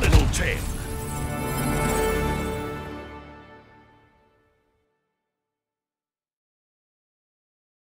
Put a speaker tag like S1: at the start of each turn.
S1: that little tail.